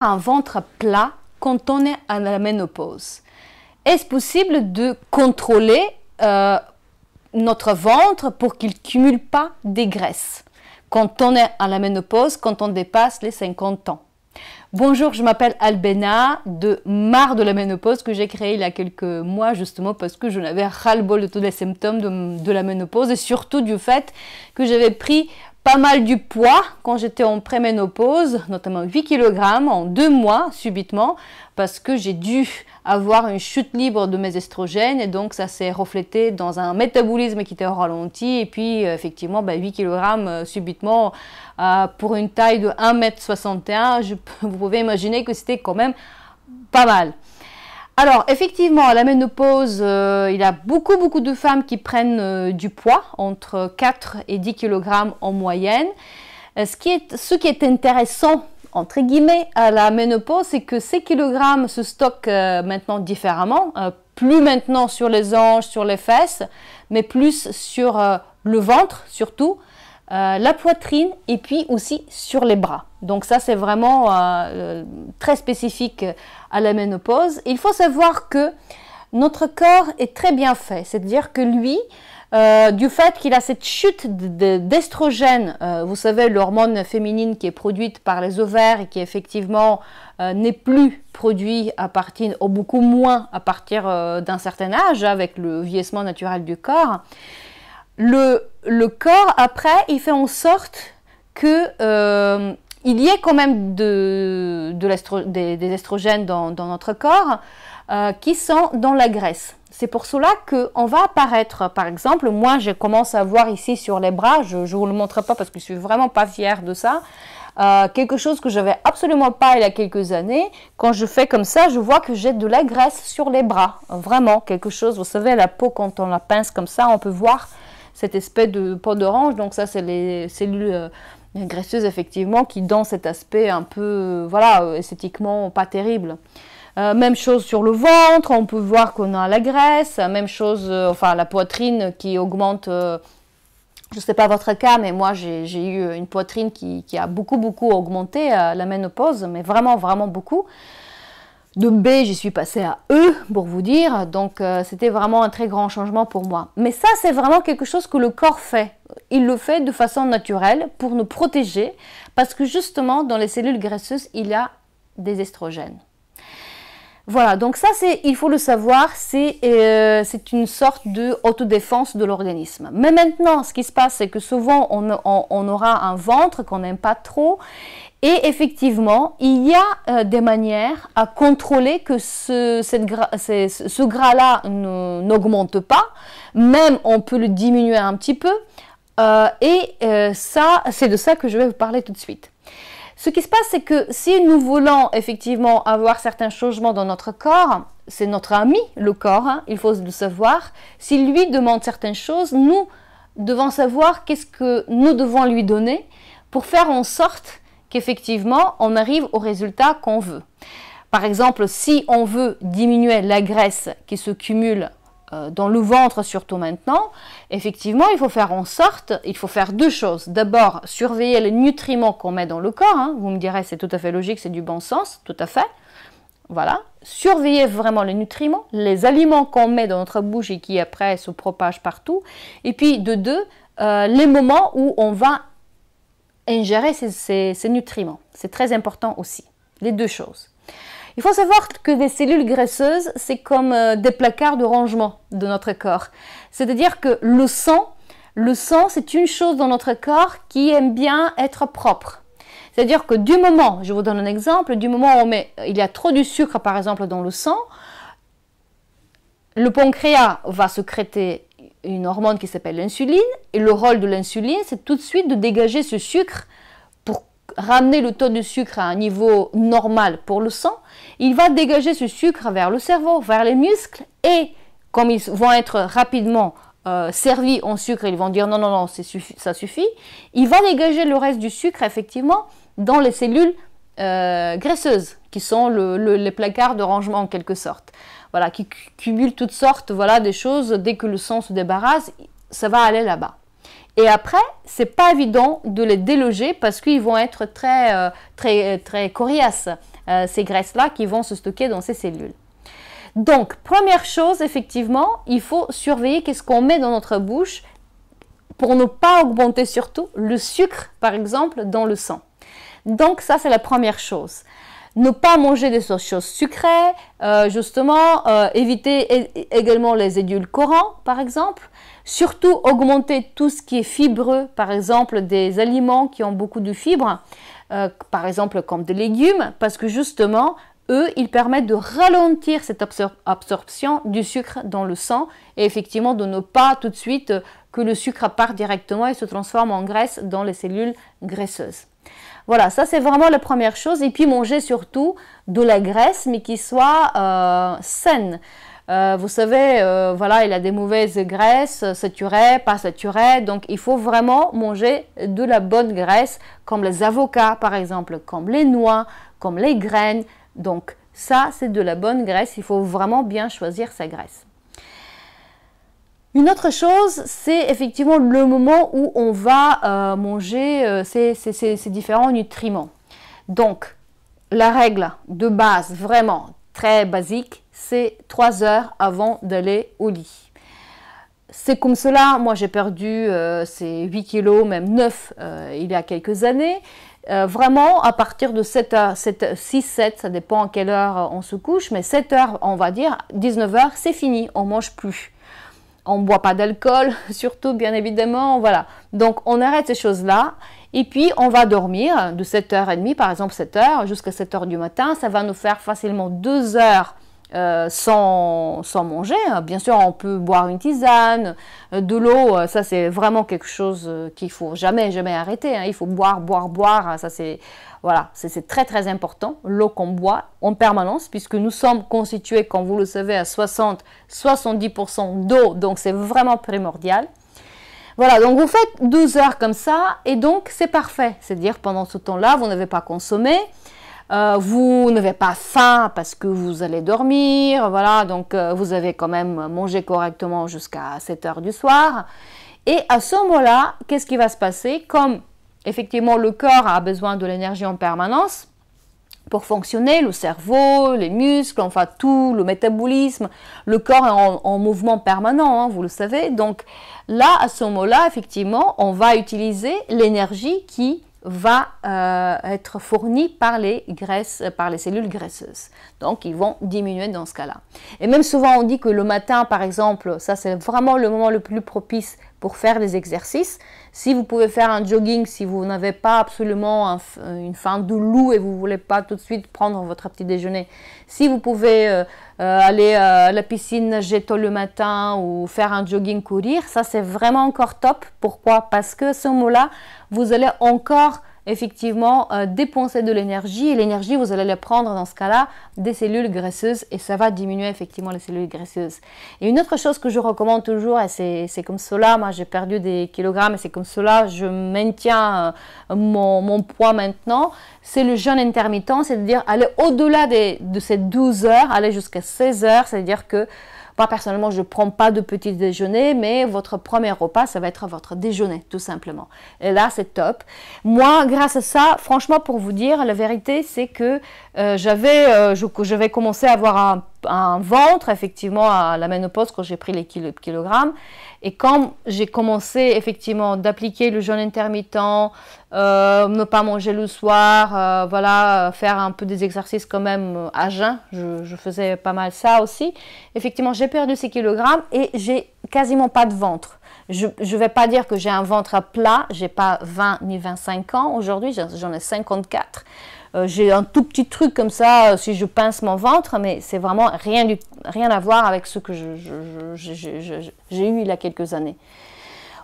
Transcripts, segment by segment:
un ventre plat quand on est à la ménopause. Est-ce possible de contrôler euh, notre ventre pour qu'il ne cumule pas des graisses quand on est à la ménopause, quand on dépasse les 50 ans? Bonjour, je m'appelle Albena de Marre de la ménopause que j'ai créé il y a quelques mois justement parce que je n'avais ras-le-bol de tous les symptômes de, de, la ménopause et surtout du fait que j'avais pris pas mal du poids quand j'étais en préménopause, notamment 8 kg en deux mois subitement, parce que j'ai dû avoir une chute libre de mes estrogènes et donc ça s'est reflété dans un métabolisme qui était ralenti et puis euh, effectivement 8 bah, kg euh, subitement euh, pour une taille de 1m61, vous pouvez imaginer que c'était quand même pas mal. Alors, effectivement, à la ménopause, euh, il y a beaucoup, beaucoup de femmes qui prennent euh, du poids, entre 4 et 10 kg en moyenne. Euh, ce, qui est, ce qui est intéressant, entre guillemets, à la ménopause, c'est que ces kilogrammes se stockent maintenant différemment, plus maintenant sur les hanches, sur les fesses, mais plus sur le ventre surtout, la poitrine et puis aussi sur les bras. Donc ça, c'est vraiment très spécifique à la ménopause. Il faut savoir que notre corps est très bien fait, c'est-à-dire que lui, euh, du fait qu'il a cette chute d'estrogène, euh, vous savez, l'hormone féminine qui est produite par les ovaires et qui effectivement euh, n'est plus produit à partir, ou beaucoup moins à partir d'un certain âge, avec le vieillissement naturel du corps, le, corps, après, il fait en sorte que il y a quand même de, des, estrogènes dans, notre corps euh, qui sont dans la graisse. C'est pour cela qu'on va apparaître, par exemple, moi je commence à voir ici sur les bras, je ne vous le montre pas parce que je suis vraiment pas fière de ça, euh, quelque chose que j'avais absolument pas il y a quelques années. Quand je fais comme ça, je vois que j'ai de la graisse sur les bras. Vraiment, quelque chose, vous savez, la peau, quand on la pince comme ça, on peut voir cette espèce de peau d'orange. Donc ça, c'est les cellules euh, graisseuse effectivement qui dans cet aspect un peu voilà esthétiquement pas terrible. Euh, même chose sur le ventre, on peut voir qu'on a la graisse, même chose, euh, enfin la poitrine qui augmente, euh, je ne sais pas votre cas, mais moi j'ai eu une poitrine qui, qui, a beaucoup beaucoup augmenté à la ménopause, mais vraiment vraiment beaucoup. De B, j'y suis passée à E, pour vous dire. Donc, euh, c'était vraiment un très grand changement pour moi. Mais ça, c'est vraiment quelque chose que le corps fait. Il le fait de façon naturelle pour nous protéger, parce que justement, dans les cellules graisseuses, il y a des estrogènes. Voilà, donc ça, c'est, il faut le savoir, c'est, euh, une sorte de autodéfense de l'organisme. Mais maintenant, ce qui se passe, c'est que souvent, on aura un ventre qu'on n'aime pas trop et effectivement, il y a euh, des manières à contrôler que ce, ce gras-là n'augmente pas. Même on peut le diminuer un petit peu. Euh, et euh, ça, c'est de ça que je vais vous parler tout de suite. Ce qui se passe, c'est que si nous voulons effectivement avoir certains changements dans notre corps, c'est notre ami, le corps, hein, il faut le savoir. S'il lui demande certaines choses, nous devons savoir qu'est-ce que nous devons lui donner pour faire en sorte qu'effectivement, on arrive au résultat qu'on veut. Par exemple, si on veut diminuer la graisse qui se cumule euh, dans le ventre, surtout maintenant, effectivement, il faut faire en sorte, il faut faire deux choses. D'abord, surveiller les nutriments qu'on met dans le corps. Hein. Vous me direz, c'est tout à fait logique, c'est du bon sens, tout à fait. Voilà. Surveiller vraiment les nutriments, les aliments qu'on met dans notre bouche et qui après se propagent partout. Et puis, de deux, euh, les moments où on va ingérer ces, nutriments. C'est très important aussi, les deux choses. Il faut savoir que des cellules graisseuses, c'est comme euh, des placards de rangement de notre corps. C'est-à-dire que le sang, le sang, c'est une chose dans notre corps qui aime bien être propre. C'est-à-dire que du moment, je vous donne un exemple, du moment où il y a trop de sucre par exemple dans le sang, le pancréas va secréter une hormone qui s'appelle l'insuline. Et le rôle de l'insuline, c'est tout de suite de dégager ce sucre pour ramener le taux de sucre à un niveau normal pour le sang. Il va dégager ce sucre vers le cerveau, vers les muscles. Et comme ils vont être rapidement euh, servis en sucre, ils vont dire non, non, non, ça suffit. Il va dégager le reste du sucre, effectivement, dans les cellules euh, graisseuses, qui sont les placards de rangement en quelque sorte voilà, qui cumulent toutes sortes, voilà, des choses. Dès que le sang se débarrasse, ça va aller là-bas. Et après, c'est pas évident de les déloger parce qu'ils vont être très, euh, très, très coriaces. ces graisses-là qui vont se stocker dans ces cellules. Donc, première chose, effectivement, il faut surveiller qu'est-ce qu'on met dans notre bouche pour ne pas augmenter surtout le sucre, par exemple, dans le sang. Donc, ça, c'est la première chose. Ne pas manger des choses sucrées, euh, justement, euh, éviter également les édulcorants, par exemple. Surtout, augmenter tout ce qui est fibreux, par exemple, des aliments qui ont beaucoup de fibres, euh, par exemple, comme des légumes, parce que justement, eux, ils permettent de ralentir cette absorption du sucre dans le sang et effectivement de ne pas tout de suite que le sucre part directement et se transforme en graisse dans les cellules graisseuses. Voilà, ça c'est vraiment la première chose. Et puis manger surtout de la graisse, mais qui soit euh, saine. Euh, vous savez, euh, voilà, il a des mauvaises graisses, saturées, pas saturées. Donc, il faut vraiment manger de la bonne graisse, comme les avocats, par exemple, comme les noix, comme les graines. Donc, ça, c'est de la bonne graisse. Il faut vraiment bien choisir sa graisse. Une autre chose, c'est effectivement le moment où on va euh, manger euh, ces, différents nutriments. Donc, la règle de base, vraiment très basique, c'est 3 heures avant d'aller au lit. C'est comme cela, moi j'ai perdu euh, ces 8 kilos, même 9 il y a quelques années. vraiment, à partir de 7 heures, 6, 7, ça dépend à quelle heure on se couche, mais 7 heures, on va dire, 19 heures, c'est fini, on mange plus on ne boit pas d'alcool, surtout bien évidemment, voilà. Donc on arrête ces choses-là et puis on va dormir de 7h30 par exemple 7h jusqu'à 7h du matin, ça va nous faire facilement 2 heures euh, sans, sans, manger. Bien sûr, on peut boire une tisane, euh, de l'eau, euh, ça c'est vraiment quelque chose qu'il faut jamais, jamais arrêter. Hein. Il faut boire, boire, boire. Ça c'est voilà, c'est très très important. L'eau qu'on boit en permanence, puisque nous sommes constitués, comme vous le savez, à 60-70% d'eau, donc c'est vraiment primordial. Voilà, donc vous faites 12 heures comme ça, et donc c'est parfait. C'est-à-dire pendant ce temps-là, vous n'avez pas consommé. Euh, vous n'avez pas faim parce que vous allez dormir, voilà, donc euh, vous avez quand même mangé correctement jusqu'à 7 heures du soir. Et à ce moment-là, qu'est-ce qui va se passer? Comme effectivement le corps a besoin de l'énergie en permanence pour fonctionner, le cerveau, les muscles, enfin tout, le métabolisme, le corps est en, mouvement permanent, hein, vous le savez. Donc là, à ce moment-là, effectivement, on va utiliser l'énergie qui va euh, être fourni par les graisses, par les cellules graisseuses. Donc, ils vont diminuer dans ce cas-là. Et même souvent, on dit que le matin, par exemple, ça c'est vraiment le moment le plus propice pour faire des exercices. Si vous pouvez faire un jogging, si vous n'avez pas absolument une faim de loup et vous voulez pas tout de suite prendre votre petit déjeuner, si vous pouvez euh, euh, aller à la piscine nager tôt le matin ou faire un jogging courir, ça c'est vraiment encore top. Pourquoi? Parce que ce moment-là, vous allez encore effectivement euh, dépenser de l'énergie et l'énergie vous allez la prendre dans ce cas-là des cellules graisseuses et ça va diminuer effectivement les cellules graisseuses. Et une autre chose que je recommande toujours et c'est comme cela, moi j'ai perdu des kilogrammes et c'est comme cela je maintiens euh, mon, mon, poids maintenant, c'est le jeûne intermittent, c'est-à-dire aller au-delà de ces 12 heures, aller jusqu'à 16 heures, c'est-à-dire que personnellement, je ne prends pas de petit déjeuner, mais votre premier repas, ça va être votre déjeuner, tout simplement. Et là, c'est top. Moi, grâce à ça, franchement, pour vous dire, la vérité, c'est que euh, j'avais, euh, je, vais commencer à avoir un, ventre, effectivement, à la ménopause, quand j'ai pris les kilogrammes. Et quand j'ai commencé effectivement d'appliquer le jeûne intermittent, euh, ne pas manger le soir, euh, voilà, faire un peu des exercices quand même à jeun, je, faisais pas mal ça aussi. Effectivement, j'ai perdu ces kilogrammes et j'ai quasiment pas de ventre. Je ne vais pas dire que j'ai un ventre à plat, j'ai pas 20 ni 25 ans aujourd'hui, j'en ai 54. Euh, j'ai un tout petit truc comme ça si je pince mon ventre, mais c'est vraiment rien, rien à voir avec ce que j'ai eu il y a quelques années.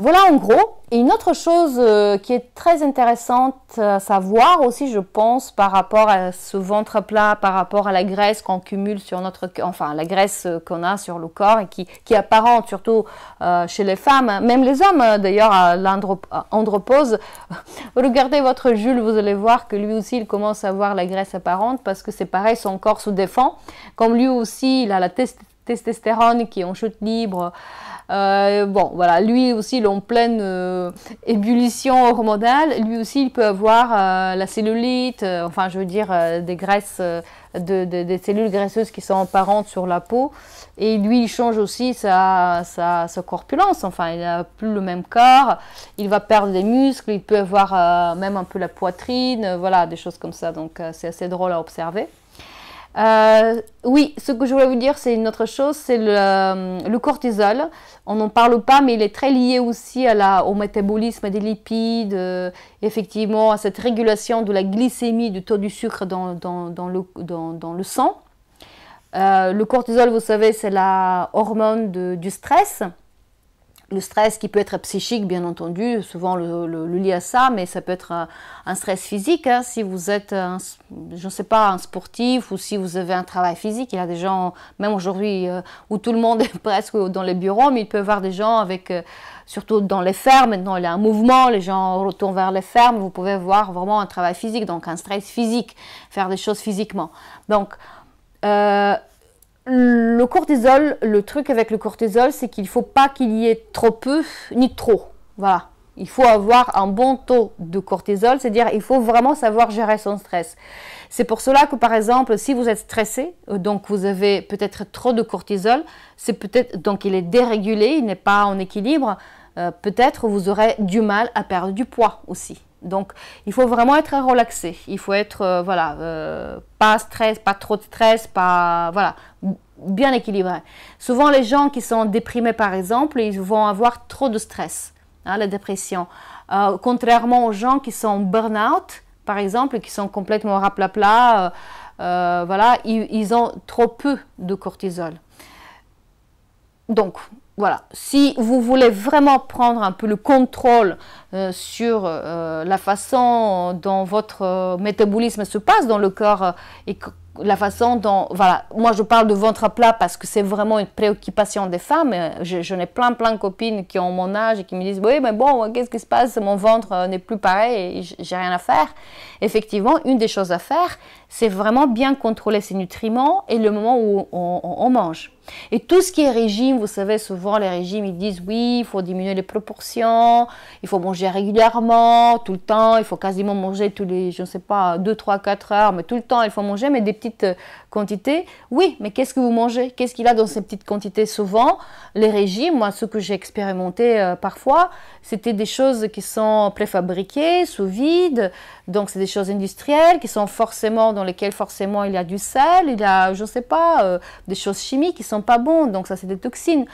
Voilà en gros. Et une autre chose euh, qui est très intéressante à savoir aussi, je pense, par rapport à ce ventre plat, par rapport à la graisse qu'on cumule sur notre, enfin la graisse qu'on a sur le corps et qui, apparente surtout euh, chez les femmes, même les hommes d'ailleurs à l'andropause. Regardez votre Jules, vous allez voir que lui aussi il commence à avoir la graisse apparente parce que c'est pareil, son corps se défend. Comme lui aussi il a la test testostérone qui est en chute libre. Euh, bon, voilà, lui aussi, il est en pleine euh, ébullition hormonale. Lui aussi, il peut avoir euh, la cellulite, enfin, je veux dire, des graisses, de, des cellules graisseuses qui sont apparentes sur la peau. Et lui, il change aussi sa, sa, sa corpulence. Enfin, il n'a plus le même corps. Il va perdre des muscles. Il peut avoir même un peu la poitrine. voilà, des choses comme ça. Donc, c'est assez drôle à observer. Euh, oui, ce que je voulais vous dire, c'est une autre chose, c'est le, cortisol. On n'en parle pas, mais il est très lié aussi au métabolisme des lipides, euh, effectivement à cette régulation de la glycémie, du taux du sucre dans, le, sang. Euh, le cortisol, vous savez, c'est la hormone du stress le stress qui peut être psychique, bien entendu, souvent le, le, lié à ça, mais ça peut être un, stress physique. Hein. si vous êtes, je ne sais pas, un sportif ou si vous avez un travail physique, il y a des gens, même aujourd'hui, euh, où tout le monde est presque dans les bureaux, mais il peut y avoir des gens avec, euh, surtout dans les fermes, maintenant il y a un mouvement, les gens retournent vers les fermes, vous pouvez voir vraiment un travail physique, donc un stress physique, faire des choses physiquement. Donc, euh, le cortisol, le truc avec le cortisol, c'est qu'il ne faut pas qu'il y ait trop peu ni trop. Voilà. Il faut avoir un bon taux de cortisol, c'est-à-dire il faut vraiment savoir gérer son stress. C'est pour cela que par exemple, si vous êtes stressé, euh, donc vous avez peut-être trop de cortisol, c'est peut-être donc il est dérégulé, il n'est pas en équilibre, euh, peut-être vous aurez du mal à perdre du poids aussi. Donc, il faut vraiment être relaxé. Il faut être, euh, voilà, euh, pas stress, pas trop de stress, pas, voilà, bien équilibré. Souvent, les gens qui sont déprimés, par exemple, ils vont avoir trop de stress, hein, la dépression. Euh, contrairement aux gens qui sont burn-out, par exemple, qui sont complètement raplapla, voilà, ils, ils ont trop peu de cortisol. Donc, voilà, si vous voulez vraiment prendre un peu le contrôle euh, sur euh, la façon dont votre euh, métabolisme se passe dans le corps et la façon dont, voilà, moi je parle de ventre plat parce que c'est vraiment une préoccupation des femmes. Je, je n'ai plein, plein de copines qui ont mon âge et qui me disent Oui, mais bon, qu'est-ce qui se passe? Mon ventre n'est plus pareil et j'ai rien à faire. Effectivement, une des choses à faire, c'est vraiment bien contrôler ses nutriments et le moment où on, mange. Et tout ce qui est régime, vous savez, souvent les régimes, ils disent oui, il faut diminuer les proportions, il faut manger régulièrement, tout le temps, il faut quasiment manger tous les, je ne sais pas, 2, 3, 4 heures, mais tout le temps, il faut manger, mais des petites euh, quantités. Oui, mais qu'est-ce que vous mangez? Qu'est-ce qu'il a dans ces petites quantités? Souvent, les régimes, moi, ce que j'ai expérimenté euh, parfois, c'était des choses qui sont préfabriquées, sous vide, donc c'est des choses industrielles qui sont forcément dans lesquelles forcément il y a du sel, il y a, je ne sais pas, euh, des choses chimiques qui sont pas bonnes, donc ça c'est des toxines.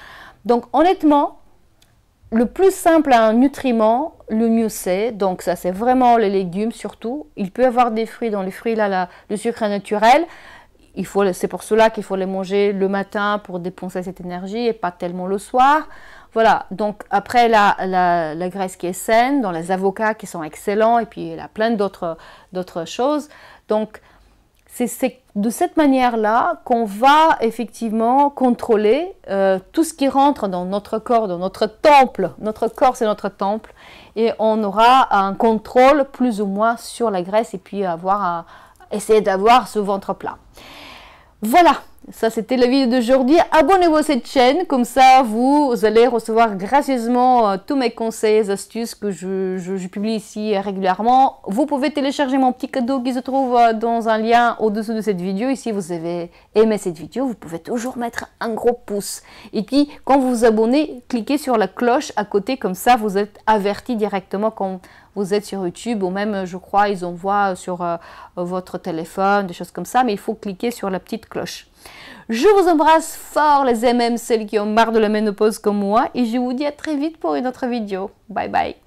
Donc honnêtement, le plus simple à un nutriment, le mieux c'est. Donc ça c'est vraiment les légumes surtout. Il peut y avoir des fruits, dans les fruits là, le sucre est naturel. C'est pour cela qu'il faut les manger le matin pour dépenser cette énergie et pas tellement le soir. Voilà, donc après la, la, graisse qui est saine, dans les avocats qui sont excellents, et puis il y a plein d'autres, choses. Donc c'est de cette manière-là qu'on va effectivement contrôler euh, tout ce qui rentre dans notre corps, dans notre temple. Notre corps, c'est notre temple. Et on aura un contrôle plus ou moins sur la graisse et puis avoir essayer d'avoir ce ventre plat. Voilà, ça c'était la vidéo d'aujourd'hui. Abonnez-vous à cette chaîne, comme ça vous, allez recevoir gracieusement euh, tous mes conseils et astuces que je, publie ici régulièrement. Vous pouvez télécharger mon petit cadeau qui se trouve euh, dans un lien au-dessous de cette vidéo. Ici vous avez aimé cette vidéo, vous pouvez toujours mettre un gros pouce. Et puis quand vous vous abonnez, cliquez sur la cloche à côté, comme ça vous êtes averti directement quand vous êtes sur YouTube ou même, je crois, ils envoient sur euh, votre téléphone, des choses comme ça, mais il faut cliquer sur la petite cloche. Je vous embrasse fort les MM, celles qui ont marre de la ménopause comme moi, et je vous dis à très vite pour une autre vidéo. Bye bye